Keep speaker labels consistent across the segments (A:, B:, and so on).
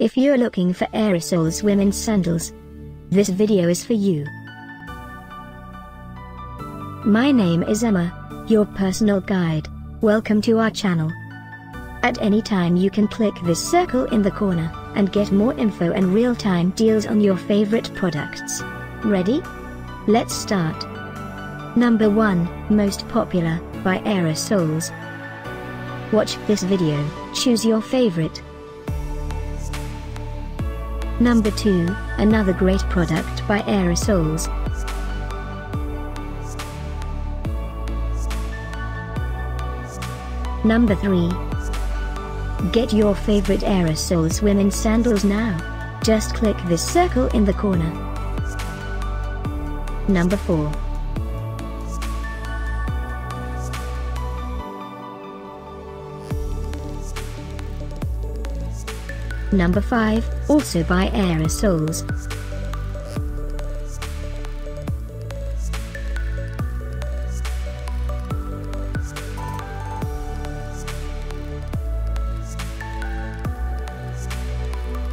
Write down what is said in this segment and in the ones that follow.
A: If you're looking for Aerosoles women's sandals, this video is for you. My name is Emma, your personal guide. Welcome to our channel. At any time you can click this circle in the corner, and get more info and real-time deals on your favorite products. Ready? Let's start. Number 1, Most Popular, by Aerosoles. Watch this video, choose your favorite. Number 2, another great product by Aerosoles. Number 3. Get your favorite Aerosoles women's sandals now. Just click this circle in the corner. Number 4. Number 5, also by Aerosoles.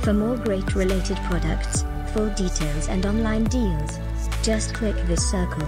A: For more great related products, full details and online deals, just click this circle.